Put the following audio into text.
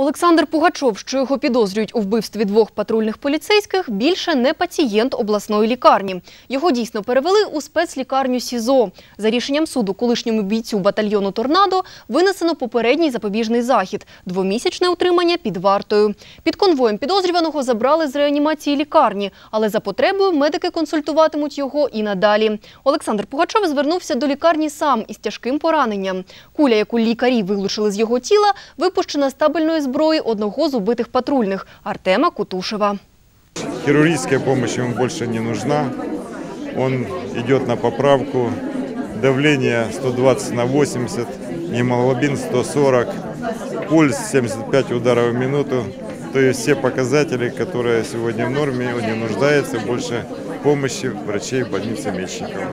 Олександр Пугачов, що його підозрюють у вбивстві двох патрульних поліцейських, більше не пацієнт обласної лікарні. Його дійсно перевели у спецлікарню СІЗО. За рішенням суду колишньому бійцю батальйону «Торнадо» винесено попередній запобіжний захід – двомісячне утримання під вартою. Під конвоєм підозрюваного забрали з реанімації лікарні, але за потребою медики консультуватимуть його і надалі. Олександр Пугачов звернувся до лікарні сам із тяжким пораненням. Куля, яку лікарі вилучили з його тіла, випущена з табельної одного з убитих патрульних – Артема Кутушева. Хирургическая помощь ему больше не нужна. Он идет на поправку. Давление 120 на 80, гемоглобин 140, пульс 75 ударов в минуту. То есть все показатели, которые сегодня в норме, он не нуждается больше в помощи врачей больницы Мечникова.